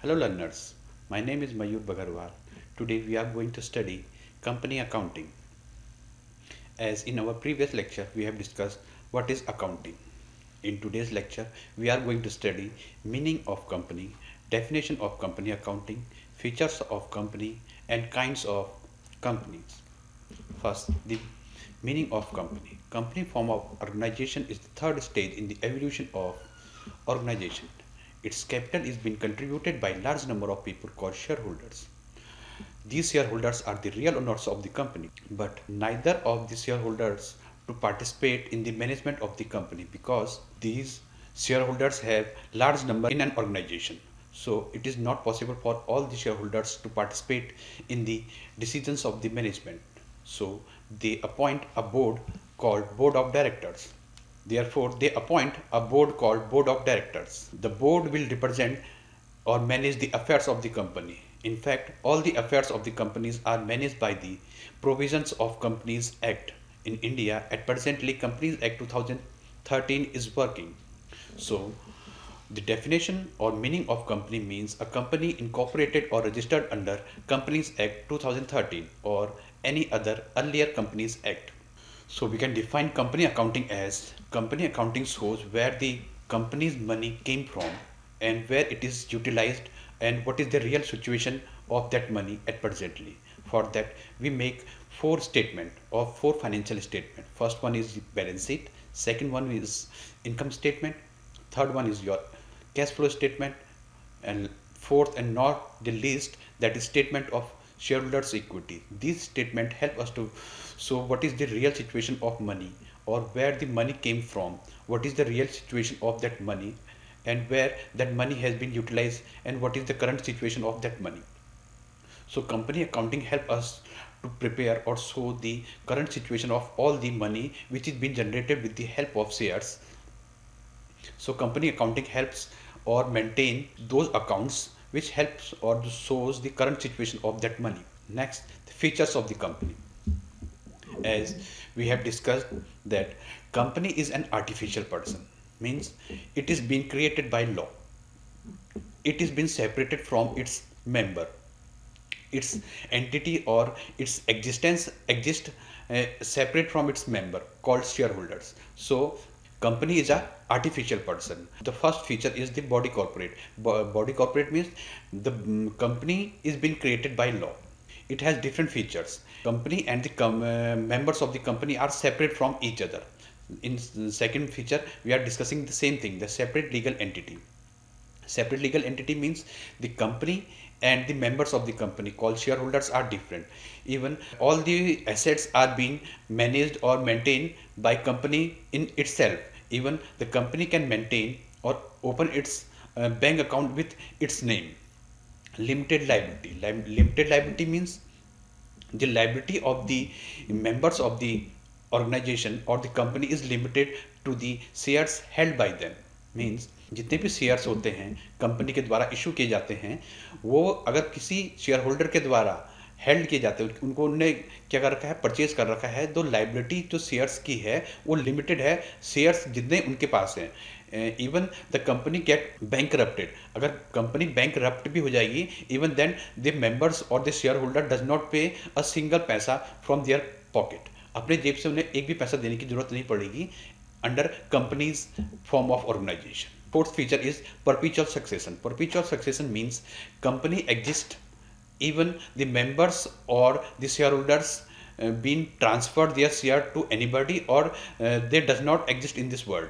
Hello learners, my name is Mayur Bagarwal. Today we are going to study company accounting. As in our previous lecture we have discussed what is accounting. In today's lecture we are going to study meaning of company, definition of company accounting, features of company and kinds of companies. First, the meaning of company. Company form of organization is the third stage in the evolution of organization. Its capital is being contributed by large number of people called shareholders. These shareholders are the real owners of the company, but neither of the shareholders to participate in the management of the company because these shareholders have large number in an organization. So it is not possible for all the shareholders to participate in the decisions of the management. So they appoint a board called board of directors Therefore, they appoint a board called Board of Directors. The board will represent or manage the affairs of the company. In fact, all the affairs of the companies are managed by the provisions of Companies Act. In India, at presently Companies Act 2013 is working. So, the definition or meaning of company means a company incorporated or registered under Companies Act 2013 or any other earlier Companies Act. So we can define company accounting as company accounting shows where the company's money came from and where it is utilized and what is the real situation of that money at presently. For that we make four statement or four financial statement. First one is balance sheet, second one is income statement, third one is your cash flow statement and fourth and not the least that is statement of shareholders equity. These statement help us to so what is the real situation of money or where the money came from? What is the real situation of that money and where that money has been utilized and what is the current situation of that money? So company accounting help us to prepare or show the current situation of all the money which is being generated with the help of shares. So company accounting helps or maintain those accounts which helps or shows the current situation of that money. Next, the features of the company. As we have discussed that company is an artificial person means it is being created by law. It is being separated from its member. Its entity or its existence exist uh, separate from its member called shareholders. So company is a artificial person. The first feature is the body corporate. Body corporate means the mm, company is being created by law. It has different features. Company and the com uh, members of the company are separate from each other. In second feature we are discussing the same thing the separate legal entity. Separate legal entity means the company and the members of the company called shareholders are different. Even all the assets are being managed or maintained by company in itself. Even the company can maintain or open its uh, bank account with its name. Limited liability. Limited liability means the liability of the members of the organization or the company is limited to the shares held by them. Means जितने भी shares होते हैं company के द्वारा issue किए जाते हैं, वो अगर किसी शेयर होल्डर के द्वारा हेल्ड किए जाते हैं, उनको उनने क्या कर रखा है परचेज कर रखा है तो लाइबिलिटी जो शेयर्स की है, वो लिमिटेड है शेयर्स जितने उनके पास हैं। Even the company get bankrupted अगर कंपनी बैंक करप्ट भी हो जाएगी इवन देन द मेंबर्स और the shareholder does not pay a single पैसा फ्रॉम देयर पॉकेट अपने जेब से उन्हें एक भी पैसा देने की ज़रूरत नहीं पड़ेगी under companies form of organisation fourth feature is perpetual succession perpetual succession means company exist even the members or the shareholders uh, being transferred their share to anybody or uh, they does not exist in this world.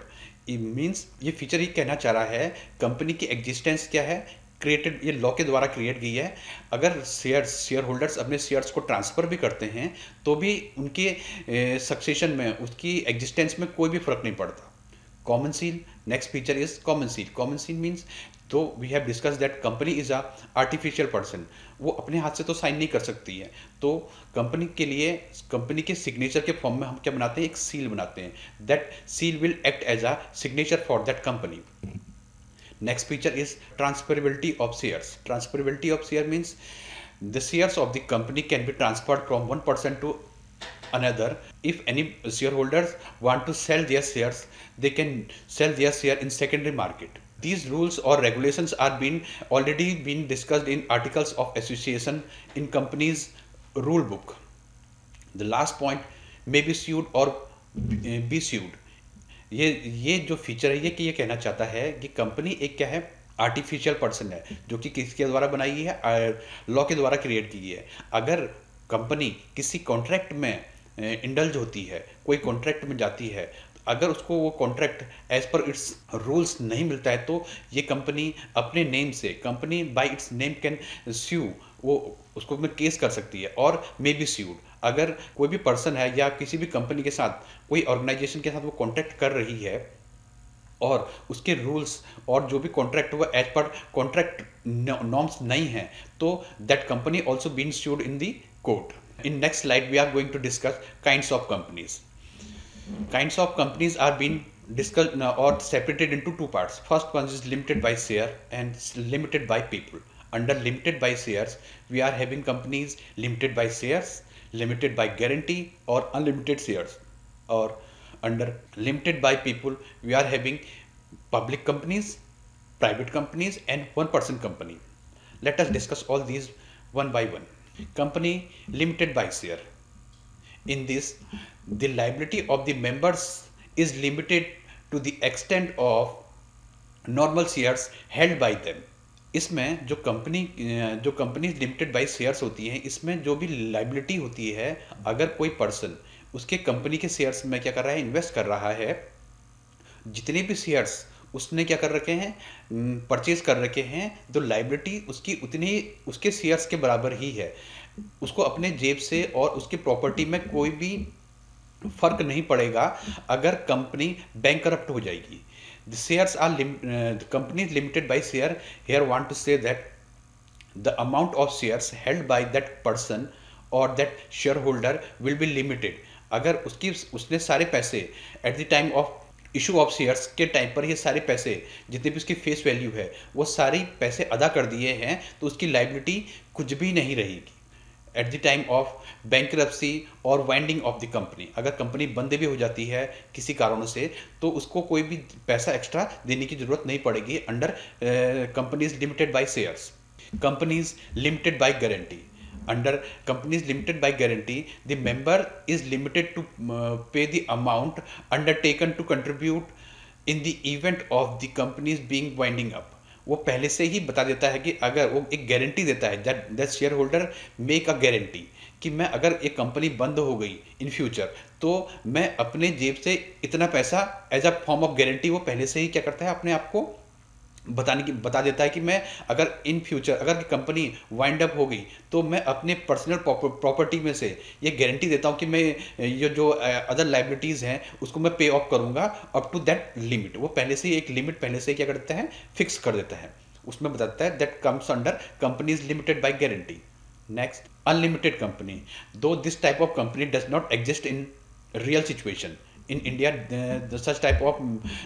Means ये feature ये कहना चाह रहा है company की existence क्या है created ये लॉ के द्वारा क्रिएट की है अगर शेयर्स शेयर होल्डर्स अपने शेयर्स को ट्रांसफ़र भी करते हैं तो भी उनके सक्सेशन में उसकी एग्जिस्टेंस में कोई भी फ़र्क नहीं पड़ता common seal next feature is common seal common seal means तो we have discuss that company is a artificial person वो अपने हाथ से तो साइन नहीं कर सकती है। तो कंपनी के लिए कंपनी के सिग्नेचर के फॉर्म में हम क्या बनाते हैं? एक सील बनाते हैं। That seal will act as a signature for that company next feature is transferability of shares transferability of share means the shares of the company can be transferred from one person to another if any shareholders want to sell their shares they can sell their share in secondary market these rules or regulations are been already been discussed in articles of association in companies rule book the last point may be sued or be sued ये ये जो feature है ये कि ये कहना चाहता है कि कंपनी एक क्या है आर्टिफिशियल पर्सन है जो कि किसके द्वारा बनाई है लॉ के द्वारा क्रिएट की गई है अगर कंपनी किसी कॉन्ट्रैक्ट में इंडल्ज होती है, कोई कॉन्ट्रैक्ट में जाती है, अगर उसको वो कॉन्ट्रैक्ट एज पर इट्स रूल्स नहीं मिलता है तो ये कंपनी अपने नेम से company by its name can sue वो उसको में केस कर सकती है और मे बी स्यूड अगर कोई भी पर्सन है या किसी भी कंपनी के साथ, कोई ऑर्गेनाइजेशन के साथ वो कॉन्ट्रैक्ट कर रही है, और उसके रूल्स और जो भी कॉन्ट्रैक्ट हुआ एज पर कॉन्ट्रैक्ट नॉर्म्स नहीं हैं तो that company also been sued in the court in next slide we are going to discuss kinds of companies. Kinds of companies are being discussed or separated into two parts. First one is limited by share and limited by people. Under limited by shares we are having companies limited by shares limited by guarantee or unlimited shares. Or under limited by people we are having public companies private companies and one person company. Let us discuss all these one by one. Company limited by share in this the liability of the members is limited to the extent of normal shares held by them इसमें जो company जो company limited by shares होती हैं इसमें जो भी liability होती है अगर कोई पर्सन उसके कंपनी के शेयर्स में क्या कर रहा है इन्वेस्ट कर रहा है जितने भी शेयर्स उसने क्या कर रखे हैं? परचेज कर रखे हैं। तो लाइबिलिटी उसकी उतनी उसके शेयर्स के बराबर ही है। उसको अपने जेब से और उसकी प्रॉपर्टी में कोई भी फ़र्क नहीं पड़ेगा अगर कंपनी बैंक करप्ट हो जाएगी। The shares are company limited by share here want to say that the amount of shares held by that person और that share holder will be limited अगर उसकी, उसने सारे पैसे at the time of issue of shares के time पर ये सारे पैसे, जितने भी उसकी फेस वैल्यू है, वो सारे पैसे अदा कर दिए हैं तो उसकी लाइबिलिटी कुछ भी नहीं रहेगी। At the time of bank और वाइंडिंग ऑफ़ द कंपनी अगर कंपनी बंद भी हो जाती है किसी कारणों से तो उसको कोई भी पैसा एक्स्ट्रा देने की ज़रूरत नहीं पड़ेगी under companies limited by shares companies limited by guarantee under companies limited by guarantee the member is limited to uh, pay the amount undertaken to contribute in the event of the companies being winding up वो पहले से ही बता देता है कि अगर वो एक गारंटी देता है that share holder make a guarantee कि मैं अगर एक कंपनी बंद हो गई इन फ्यूचर तो मैं अपने जेब से इतना पैसा as a form of guarantee वो पहले से ही क्या करता है अपने आप को बताने की, बता देता है कि मैं अगर इन फ्यूचर अगर कंपनी वाइंड अप हो गई तो मैं अपने पर्सनल प्रॉपर्टी में से ये गारंटी देता हूँ कि मैं, ये जो अदर लाइबिलिटीज़ हैं, उसको मैं पे ऑफ़ करूँगा अप टू दैट लिमिट वो पहले से एक लिमिट पहले से क्या करता है फिक्स कर देता है। उसमें बताता है that comes under company is limited by guarantee next unlimited company though this type of company does not exist in real situation in India, the, the such type of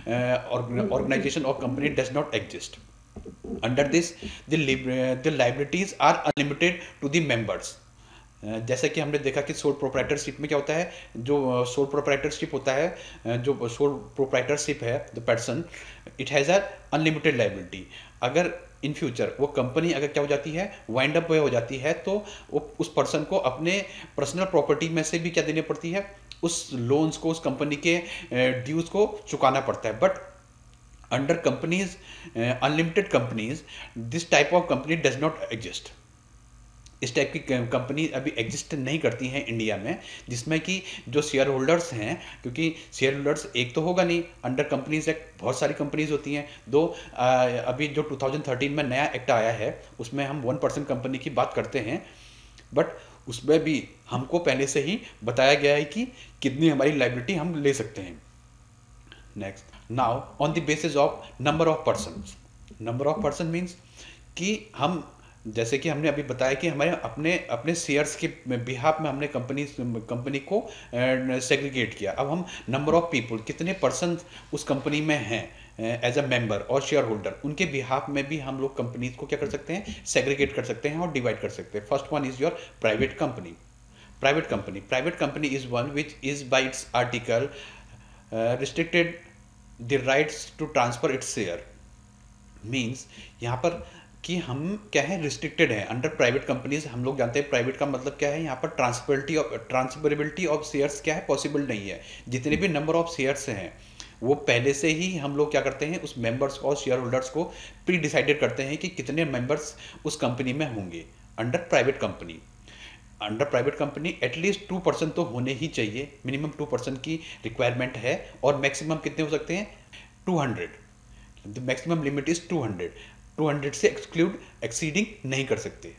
uh, organization or company does not exist. Under this, the, the liabilities are unlimited to the members. जैसा कि हमने देखा कि sole proprietorship में क्या होता है जो सोल प्रोपराइटरशिप होता है जो सोल प्रोपराइटरशिप है the person it has a unlimited liability अगर इन फ्यूचर वो कंपनी अगर क्या हो जाती है वाइंड अप हो जाती है तो वो उस पर्सन को अपने पर्सनल प्रॉपर्टी में से भी क्या देनी पड़ती है उस लोन्स को उस कंपनी के ड्यूज को चुकाना पड़ता है. But under companies unlimited companies this type of company does not exist इस टाइप की कंपनी अभी एग्जिस्ट नहीं करती हैं इंडिया में जिसमें कि जो शेयर होल्डर्स हैं क्योंकि शेयर होल्डर्स एक तो होगा नहीं. अंडर कंपनीज़ एक्ट बहुत सारी कंपनीज़ होती हैं. दो आ, अभी जो 2013 में नया एक्ट आया है उसमें हम वन परसेंट कंपनी की बात करते हैं. बट उसमें भी हमको पहले से ही बताया गया है कि कितनी हमारी लाइबिलिटी हम ले सकते हैं। Next now on the basis of number of person number of person means कि हम, जैसे कि हमने अभी बताया कि हमारे अपने अपने शेयर्स के बिहाफ में हमने कंपनी कंपनी को सेग्रीगेट किया। अब हम नंबर ऑफ़ पीपल कितने पर्सन उस कंपनी में हैं? एज अ मेंबर और शेयर होल्डर उनके बिहाफ में भी हम लोग कंपनीज़ को क्या कर सकते हैं? सेग्रीगेट कर सकते हैं और डिवाइड कर सकते हैं। First one is your private company private company private company is one which is by its article restricted the rights to transfer its share means यहाँ पर कि हम क्या है? रिस्ट्रिक्टेड है। अंडर प्राइवेट कंपनीज़ हम लोग जानते हैं प्राइवेट का मतलब क्या है? यहाँ पर transferability of transferability of shares क्या है? पॉसिबल नहीं है। जितने भी नंबर ऑफ़ शेयर्स हैं वो पहले से ही हम लोग क्या करते हैं, उस मेंबर्स और शेयर होल्डर्स को प्री डिसाइडेड करते हैं कि कितने मेंबर्स उस कंपनी में होंगे। Under private company under private company at least two percent तो होने ही चाहिए। मिनिमम टू परसेंट की रिक्वायरमेंट है और मैक्सिमम कितने हो सकते हैं? Two hundred maximum limit is two hundred two hundred से एक्सक्लूड एक्सीडिंग नहीं कर सकते।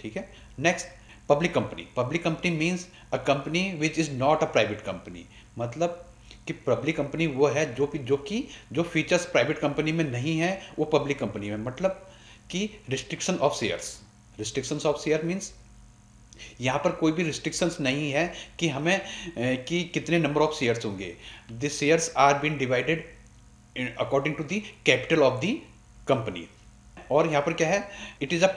ठीक है? Next public company public company means a company which is not a private company मतलब कि पब्लिक कंपनी वो है जो कि जो कि जो फीचर्स प्राइवेट कंपनी में नहीं है, वो पब्लिक कंपनी में। मतलब कि restriction of shares restriction of share means यहाँ पर कोई भी रिस्ट्रिक्शंस नहीं है कि हमें कि कितने नंबर ऑफ़ शेयर्स होंगे। This shares are been divided according to the capital of the company और यहाँ पर क्या है it is a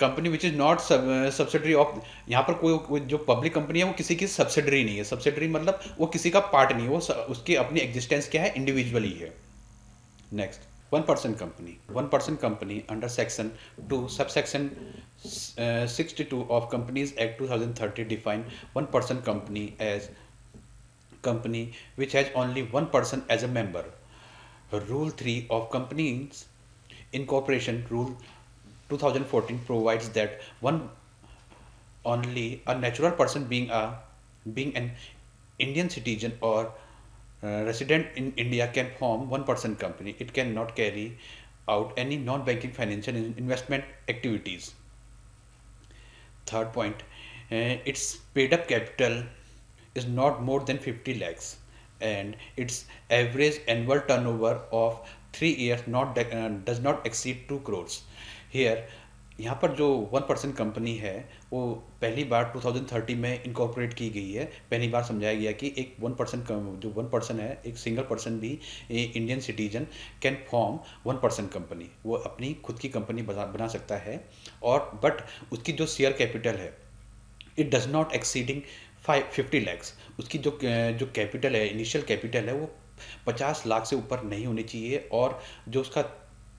company which is not subsidiary of यहाँ पर कोई जो पब्लिक कंपनी है, वो किसी की सब्सिडरी नहीं है। सब्सिडरी मतलब वो किसी का पार्ट नहीं है, वो उसकी अपनी एग्जिस्टेंस क्या है इंडिविजुअली है next one person company one person company under section two sub section sixty two of companies act two thousand thirty define one person company as company which has only one person as a member rule three of companies incorporation rule 2014 provides that one only a natural person being a being an indian citizen or uh, resident in India can form one person company. It cannot carry out any non-banking financial investment activities. Third point, uh, its paid up capital is not more than 50 lakhs and its average annual turnover of three years not does not exceed two 2 here यहाँ पर जो one percent company है, वो पहली बार 2030 में incorporate की गई है। पहली बार समझाया गया कि एक वन परसेंट जो वन पर्सन है, एक सिंगल पर्सन भी Indian citizen can form one percent company वो अपनी खुद की कंपनी बना सकता है। और बट उसकी जो शेयर कैपिटल है it does not exceeding five fifty lakhs उसकी जो जो कैपिटल है इनिशियल कैपिटल है, वो पचास लाख से ऊपर नहीं होनी चाहिए और जो उसका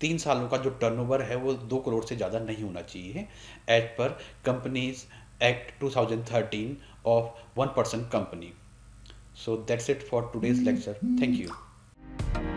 तीन सालों का जो टर्नओवर है वो दो करोड़ से ज़्यादा नहीं होना चाहिए एज पर companies act 2013 of one percent company so that's it for today's lecture thank you